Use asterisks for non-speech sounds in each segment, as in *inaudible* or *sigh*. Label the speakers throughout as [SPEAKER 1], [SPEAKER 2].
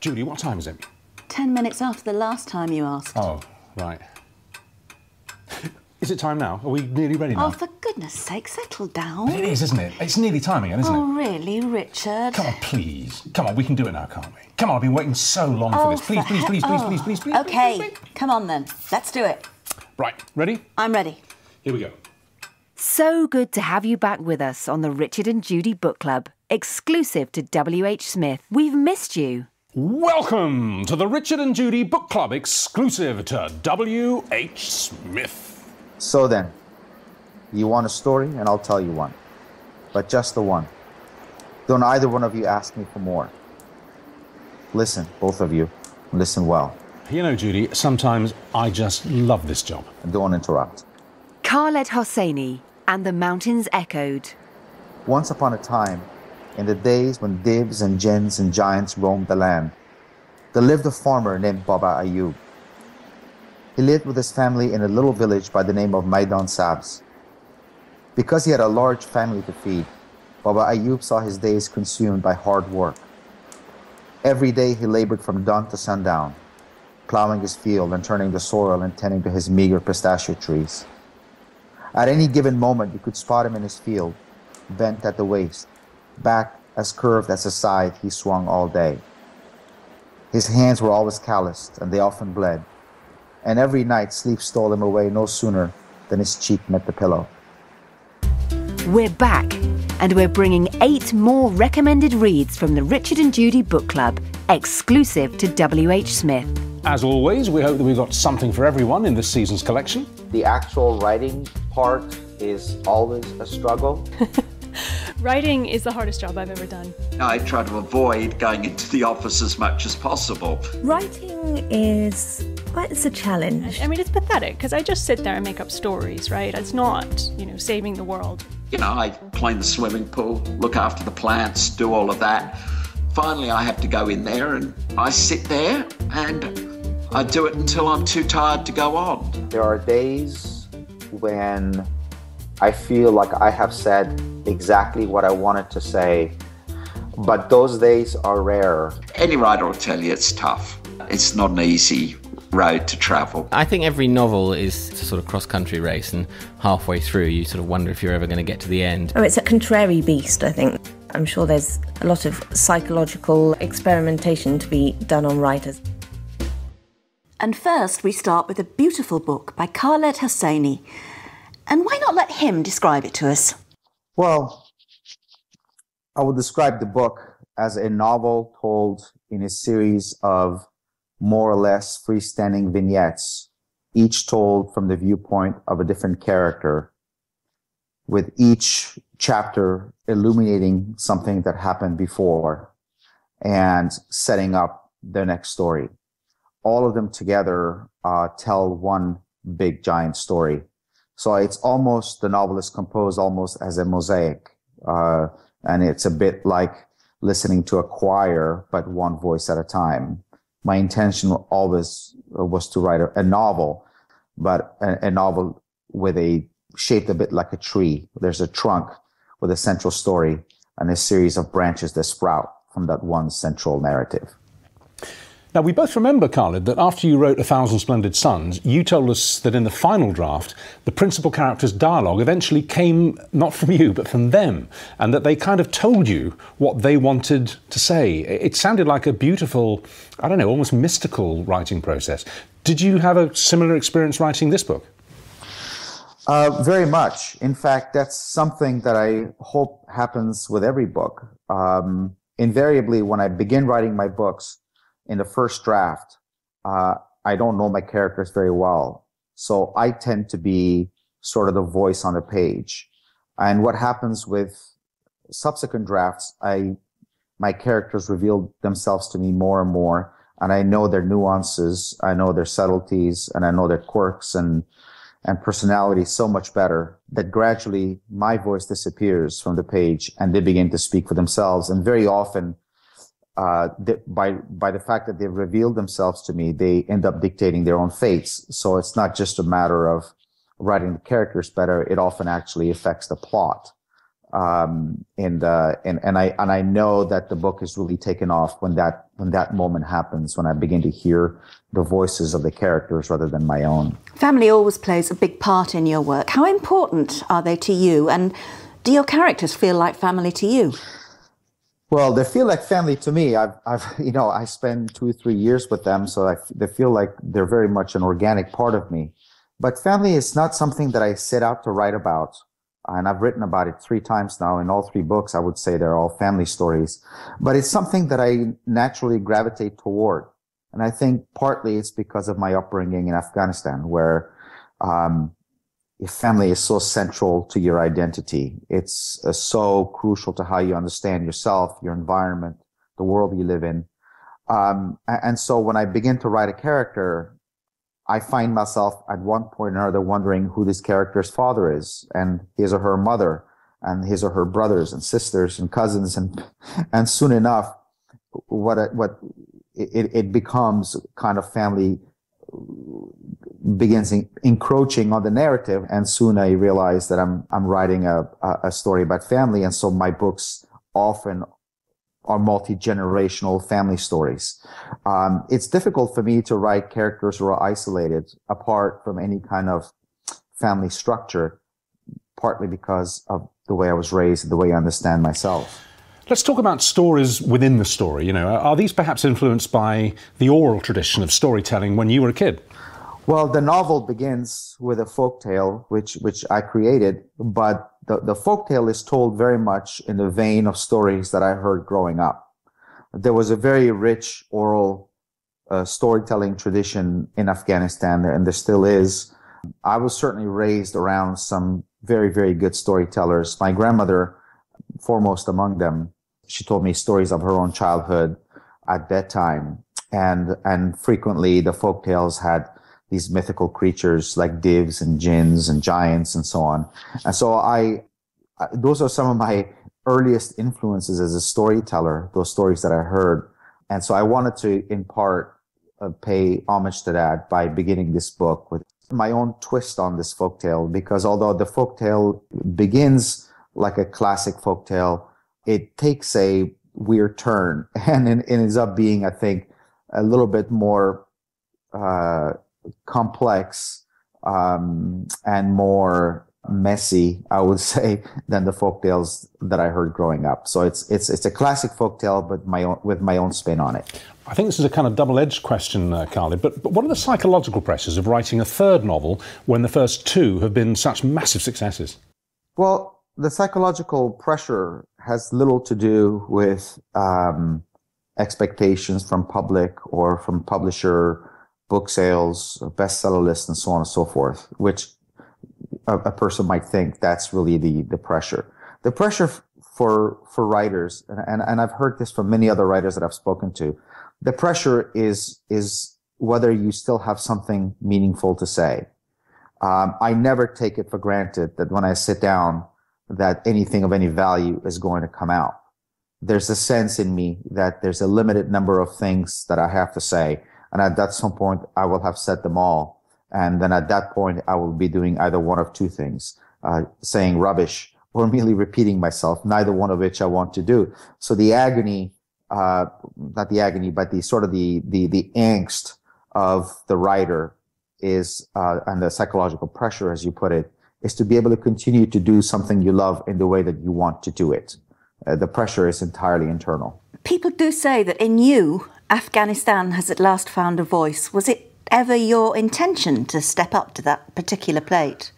[SPEAKER 1] Judy, what time is it?
[SPEAKER 2] Ten minutes after the last time you asked.
[SPEAKER 1] Oh, right. Is it time now? Are we nearly ready now?
[SPEAKER 2] Oh, for goodness sake, settle down.
[SPEAKER 1] It is, isn't it? It's nearly time again, isn't
[SPEAKER 2] Oh,
[SPEAKER 1] it?
[SPEAKER 2] Oh, really, Richard?
[SPEAKER 1] Come on, please. Come on, we can do it now, can't we? Come on, I've been waiting so long
[SPEAKER 2] Oh,
[SPEAKER 1] for this. Please,
[SPEAKER 2] for
[SPEAKER 1] please,
[SPEAKER 2] he-
[SPEAKER 1] please, please,
[SPEAKER 2] oh.
[SPEAKER 1] please, please, please.
[SPEAKER 2] Okay,
[SPEAKER 1] please, please.
[SPEAKER 2] come on then. Let's do it.
[SPEAKER 1] Right, ready?
[SPEAKER 2] I'm ready.
[SPEAKER 1] Here we go.
[SPEAKER 3] So good to have you back with us on the Richard and Judy Book Club, exclusive to WH Smith. We've missed you.
[SPEAKER 1] Welcome to the Richard and Judy Book Club exclusive to W.H. Smith.
[SPEAKER 4] So then, you want a story, and I'll tell you one. But just the one. Don't either one of you ask me for more. Listen, both of you, listen well,
[SPEAKER 1] You know, Judy, sometimes I just love this job.
[SPEAKER 4] and don't interrupt.
[SPEAKER 3] Khaled Hosseini and the Mountains Echoed.
[SPEAKER 4] Once upon a time, in the days when divs and jinns and giants roamed the land, there lived a farmer named Baba Ayub. He lived with his family in a little village by the name of Maidan Sabz. Because he had a large family to feed, Baba Ayub saw his days consumed by hard work. Every day he labored from dawn to sundown, plowing his field and turning the soil and tending to his meager pistachio trees. At any given moment, you could spot him in his field, bent at the waist, back as curved as his side he swung all day. His hands were always calloused, and they often bled. And every night sleep stole him away no sooner than his cheek met the pillow.
[SPEAKER 3] We're back, and we're bringing eight more recommended reads from the Richard and Judy Book Club, exclusive to WH Smith.
[SPEAKER 1] As always, we hope that we've got something for everyone in this season's collection.
[SPEAKER 4] The actual writing part is always a struggle. *laughs*
[SPEAKER 5] Writing is the hardest job I've ever done.
[SPEAKER 6] I try to avoid going into the office as much as possible.
[SPEAKER 7] Writing is, well, it's a challenge.
[SPEAKER 5] I mean, it's pathetic because I just sit there and make up stories, right? It's not, you know, saving the world.
[SPEAKER 6] You know, I clean the swimming pool, look after the plants, do all of that. Finally, I have to go in there and I sit there and I do it until I'm too tired to go on.
[SPEAKER 4] There are days when I feel like I have said exactly what I wanted to say, but those days are rare.
[SPEAKER 6] Any writer will tell you it's tough. It's not an easy road to travel.
[SPEAKER 8] I think every novel is a sort of cross country race, and halfway through, you sort of wonder if you're ever going to get to the end.
[SPEAKER 7] Oh, it's a contrary beast, I think. I'm sure there's a lot of psychological experimentation to be done on writers.
[SPEAKER 2] And first, we start with a beautiful book by Khaled Hosseini. And why not let him describe it to us?
[SPEAKER 4] Well, I would describe the book as a novel told in a series of more or less freestanding vignettes, each told from the viewpoint of a different character, with each chapter illuminating something that happened before and setting up the next story. All of them together uh, tell one big giant story. So it's almost the novel is composed almost as a mosaic, uh, and it's a bit like listening to a choir, but one voice at a time. My intention always was to write a, a novel, but a, a novel with a shaped a bit like a tree. There's a trunk with a central story and a series of branches that sprout from that one central narrative.
[SPEAKER 1] Now, we both remember, Khaled, that after you wrote A Thousand Splendid Suns, you told us that in the final draft, the principal character's dialogue eventually came not from you, but from them, and that they kind of told you what they wanted to say. It sounded like a beautiful, I don't know, almost mystical writing process. Did you have a similar experience writing this book?
[SPEAKER 4] Uh, very much. In fact, that's something that I hope happens with every book. Um, invariably, when I begin writing my books, in the first draft, uh, I don't know my characters very well. So I tend to be sort of the voice on the page. And what happens with subsequent drafts, I, my characters reveal themselves to me more and more. And I know their nuances, I know their subtleties, and I know their quirks and, and personality so much better that gradually my voice disappears from the page and they begin to speak for themselves. And very often, uh, by by the fact that they've revealed themselves to me, they end up dictating their own fates. So it's not just a matter of writing the characters better; it often actually affects the plot. Um, and, uh, and, and I, and I know that the book is really taken off when that, when that moment happens, when I begin to hear the voices of the characters rather than my own.
[SPEAKER 2] Family always plays a big part in your work. How important are they to you? And do your characters feel like family to you?
[SPEAKER 4] Well, they feel like family to me. I've, I've, *laughs* you know, I spend two, three years with them, so I, they feel like they're very much an organic part of me. But family is not something that I set out to write about. And I've written about it three times now. In all three books, I would say they're all family stories. But it's something that I naturally gravitate toward. And I think partly it's because of my upbringing in Afghanistan, where um, your family is so central to your identity. It's uh, so crucial to how you understand yourself, your environment, the world you live in. Um, and so when I begin to write a character, I find myself at one point or another wondering who this character's father is and his or her mother and his or her brothers and sisters and cousins. And, *laughs* and soon enough, what, what it, it becomes kind of family begins encroaching on the narrative. And soon I realize that I'm, I'm writing a, a story about family. And so my books often are multi-generational family stories. Um, it's difficult for me to write characters who are isolated apart from any kind of family structure, partly because of the way I was raised and the way I understand myself.
[SPEAKER 1] Let's talk about stories within the story. You know, are these perhaps influenced by the oral tradition of storytelling when you were a kid?
[SPEAKER 4] Well, the novel begins with a folk tale, which which I created, but the, the folk tale is told very much in the vein of stories that I heard growing up. There was a very rich oral uh, storytelling tradition in Afghanistan, and there still is. I was certainly raised around some very, very good storytellers. My grandmother, foremost among them, she told me stories of her own childhood at bedtime. And, and frequently the folk tales had these mythical creatures like divs and jinns and giants and so on. And so I, those are some of my earliest influences as a storyteller, those stories that I heard. And so I wanted to, in part, uh, pay homage to that by beginning this book with my own twist on this folktale, because although the folktale begins like a classic folktale, it takes a weird turn *laughs* and it, ends up being, I think, a little bit more uh, complex um, and more messy, I would *laughs* say, than the folk tales that I heard growing up. So it's it's it's a classic folk tale, but my own, with my own spin on it.
[SPEAKER 1] I think this is a kind of double-edged question, uh, Khaled. But, but what are the psychological pressures of writing a third novel when the first two have been such massive successes?
[SPEAKER 4] Well, the psychological pressure has little to do with um, expectations from public or from publisher, book sales, bestseller lists, and so on and so forth, which a, a person might think that's really the, the pressure. The pressure for, for writers, and, and, and I've heard this from many other writers that I've spoken to, the pressure is, is whether you still have something meaningful to say. Um, I never take it for granted that when I sit down, that anything of any value is going to come out. There's a sense in me that there's a limited number of things that I have to say. And at that some point, I will have said them all. And then at that point, I will be doing either one of two things, uh, saying rubbish or *laughs* merely repeating myself, neither one of which I want to do. So the agony, uh, not the agony, but the sort of the, the, the angst of the writer is, uh, and the psychological pressure, as you put it, is to be able to continue to do something you love in the way that you want to do it. Uh, the pressure is entirely internal.
[SPEAKER 2] People do say that in you, Afghanistan has at last found a voice. Was it ever your intention to step up to that particular plate?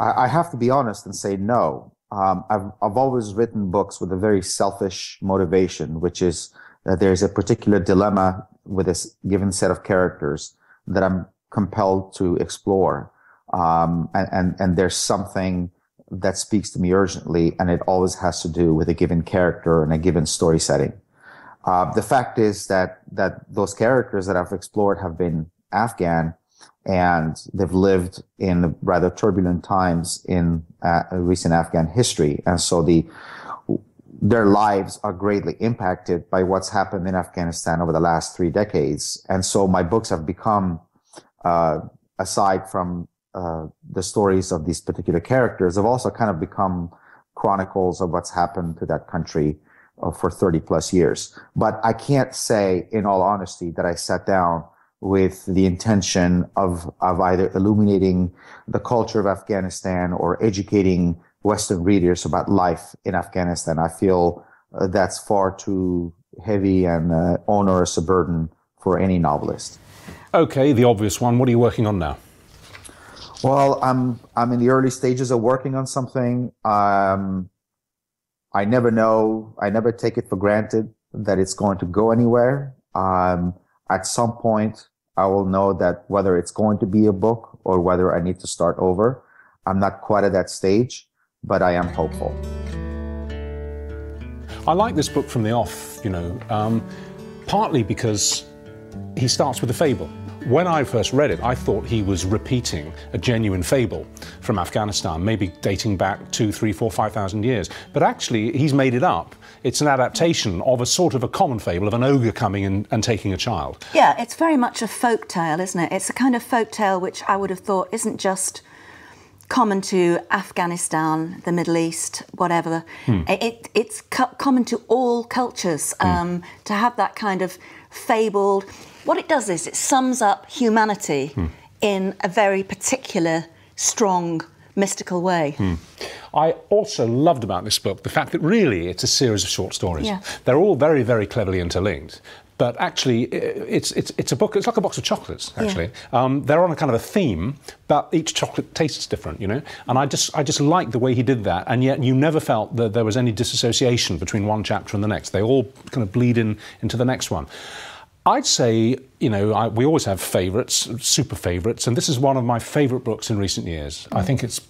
[SPEAKER 4] I, I have to be honest and say no. Um, I've, I've always written books with a very selfish motivation, which is that there's a particular dilemma with a given set of characters that I'm compelled to explore. Um, and, and, and there's something that speaks to me urgently, and it always has to do with a given character and a given story setting. Uh, the fact is that that those characters that I've explored have been Afghan, and they've lived in rather turbulent times in uh, recent Afghan history, and so the their lives are greatly impacted by what's happened in Afghanistan over the last three decades. And so my books have become, uh, aside from uh, the stories of these particular characters, have also kind of become chronicles of what's happened to that country for 30 plus years. But I can't say, in all honesty, that I sat down with the intention of, of either illuminating the culture of Afghanistan or educating Western readers about life in Afghanistan. I feel uh, that's far too heavy and uh, onerous a burden for any novelist.
[SPEAKER 1] Okay, the obvious one. What are you working on now?
[SPEAKER 4] Well, I'm I'm in the early stages of working on something. Um, I never know. I never take it for granted that it's going to go anywhere. Um, at some point, I will know that whether it's going to be a book or whether I need to start over. I'm not quite at that stage, but I am hopeful.
[SPEAKER 1] I like this book from the off, you know, um, partly because he starts with a fable. When I first read it, I thought he was repeating a genuine fable from Afghanistan, maybe dating back two, three, four, five thousand years. But actually, he's made it up. It's an adaptation of a sort of a common fable of an ogre coming and, and taking a child.
[SPEAKER 2] Yeah, it's very much a folk tale, isn't it? It's a kind of folk tale which I would have thought isn't just common to Afghanistan, the Middle East, whatever. Hmm. It, it's co- common to all cultures hmm. um, to have that kind of fabled. What it does is it sums up humanity hmm. in a very particular, strong, mystical way. Hmm.
[SPEAKER 1] I also loved about this book the fact that really it's a series of short stories.
[SPEAKER 2] Yeah.
[SPEAKER 1] They're all very, very cleverly interlinked. But actually, it's, it's, it's a book, it's like a box of chocolates, actually. Yeah. Um, they're on a kind of a theme, but each chocolate tastes different, you know? And I just, I just like the way he did that, and yet you never felt that there was any disassociation between one chapter and the next. They all kind of bleed in into the next one. I'd say, you know, I, we always have favourites, super favourites, and this is one of my favourite books in recent years. Mm. I think it's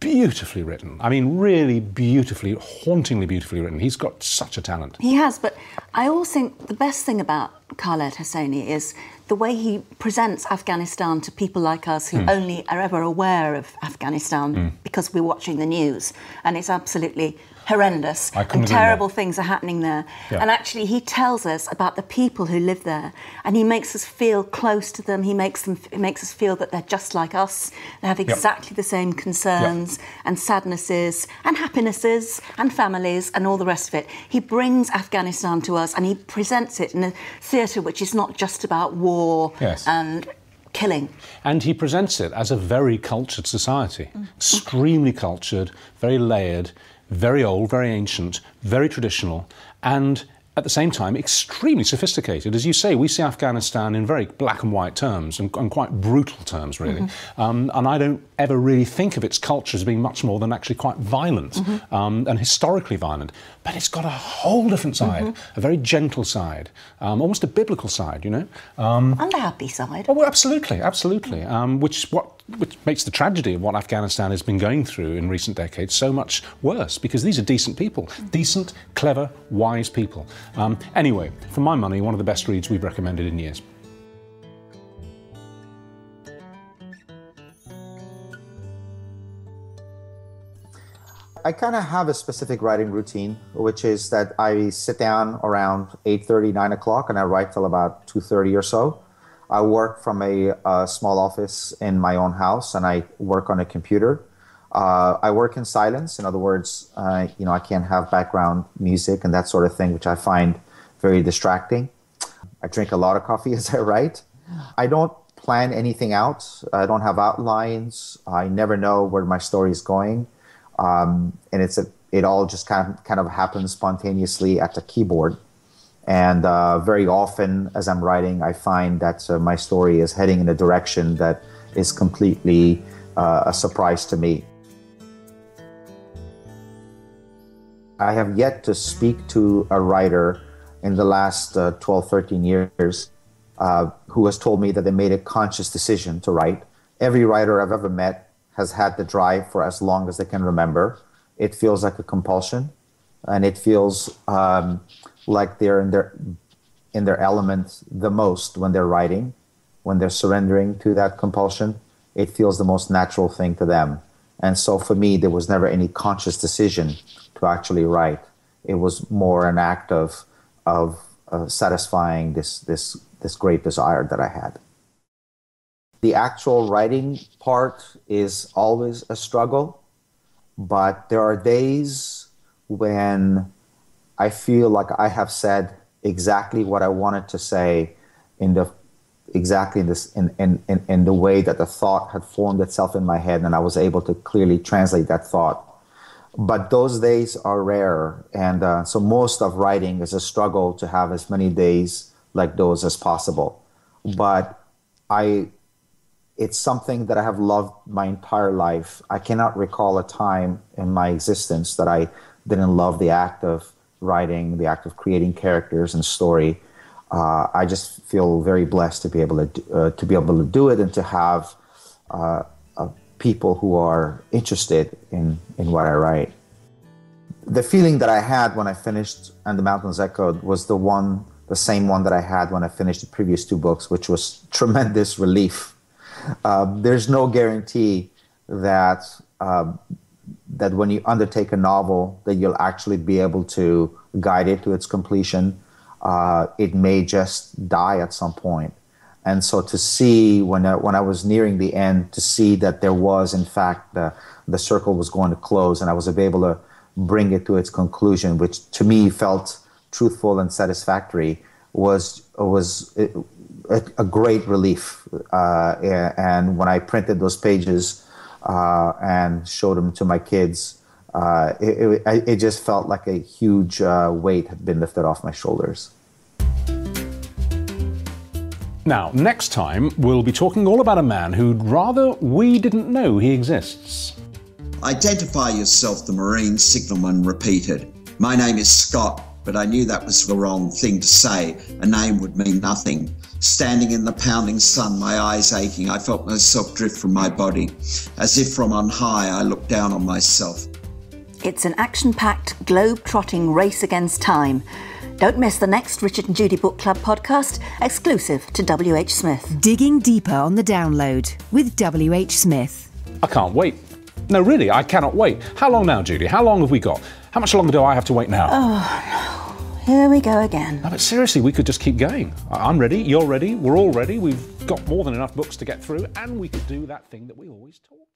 [SPEAKER 1] beautifully written. I mean, really beautifully, hauntingly beautifully written. He's got such a talent.
[SPEAKER 2] He has, but I also think the best thing about Khaled Hosseini is the way he presents Afghanistan to people like us who mm. only are ever aware of Afghanistan mm. because we're watching the news. And it's absolutely horrendous and terrible things are happening there. Yeah. And actually, he tells us about the people who live there, and he makes us feel close to them. He makes them, he makes us feel that they're just like us. They have exactly yep. the same concerns yep. and sadnesses and happinesses and families and all the rest of it. He brings Afghanistan to us, and he presents it in a theatre which is not just about war yes. and killing.
[SPEAKER 1] And he presents it as a very cultured society, mm. extremely cultured, very layered very old, very ancient, very traditional, and at the same time extremely sophisticated. As you say, we see Afghanistan in very black and white terms and, and quite brutal terms, really. Mm-hmm. Um, and I don't ever really think of its culture as being much more than actually quite violent mm-hmm. um, and historically violent. But it's got a whole different side, mm-hmm. a very gentle side, um, almost a biblical side, you know.
[SPEAKER 2] Um, and a happy side.
[SPEAKER 1] Oh, well, absolutely, absolutely. Um, which what which makes the tragedy of what Afghanistan has been going through in recent decades so much worse because these are decent people, decent, clever, wise people. Um, anyway, for my money, one of the best reads we've recommended in years.
[SPEAKER 4] I kind of have a specific writing routine, which is that I sit down around 8.30, 9 o'clock, and I write till about 2.30 or so. I work from a, a, small office in my own house, and I work on a computer. Uh, I work in silence. In other words, uh, you know, I can't have background music and that sort of thing, which I find very distracting. I drink a lot of coffee *laughs* as I write. I don't plan anything out. I don't have outlines. I never know where my story is going, um, and it's a, it all just kind of kind of happens spontaneously at the keyboard. And uh, very often, as I'm writing, I find that uh, my story is heading in a direction that is completely uh, a surprise to me. I have yet to speak to a writer in the last uh, 12, 13 years uh, who has told me that they made a conscious decision to write. Every writer I've ever met has had the drive for as long as they can remember. It feels like a compulsion, and it feels um, like they're in their in their element the most when they're writing, when they're surrendering to that compulsion. It feels the most natural thing to them. And so for me, there was never any conscious decision to actually write. It was more an act of of uh, satisfying this this this great desire that I had. The actual writing part is always a struggle. but there are days when I feel like I have said exactly what I wanted to say in the exactly this in, in, in, in the way that the thought had formed itself in my head and I was able to clearly translate that thought. But those days are rare. And uh, so most of writing is a struggle to have as many days like those as possible. But I it's something that I have loved my entire life. I cannot recall a time in my existence that I didn't love the act of writing, the act of creating characters and story. Uh, I just feel very blessed to be able to uh, to be able to do it and to have uh, uh, people who are interested in in what I write. The feeling that I had when I finished And the Mountains Echoed was the one, the same one that I had when I finished the previous two books, which was tremendous relief. Uh, there's no guarantee that um, that when you undertake a novel that you'll actually be able to guide it to its completion uh, it may just die at some point. And so to see when I, when I was nearing the end, to see that there was in fact the the circle was going to close, and I was able to bring it to its conclusion, which to me felt truthful and satisfactory, was was a, a great relief. Uh, and when I printed those pages uh, and showed them to my kids, uh, it, it, it, just felt like a huge uh, weight had been lifted off my shoulders.
[SPEAKER 1] Now, next time, we'll be talking all about a man who'd rather we didn't know he exists.
[SPEAKER 6] Identify yourself, the Marine signalman repeated. My name is Scott, but I knew that was the wrong thing to say. A name would mean nothing. Standing in the pounding sun, my eyes aching, I felt myself drift from my body. As if from on high, I looked down on myself.
[SPEAKER 2] It's an action packed, globe trotting race against time. Don't miss the next Richard and Judy Book Club podcast, exclusive to WH Smith.
[SPEAKER 3] Digging deeper on the download with WH Smith.
[SPEAKER 1] I can't wait. No, really, I cannot wait. How long now, Judy? How long have we got? How much longer do I have to wait now?
[SPEAKER 2] Oh, no. Here we go again.
[SPEAKER 1] No, but seriously, we could just keep going. I'm ready, you're ready, we're all ready. We've got more than enough books to get through, and we could do that thing that we always talk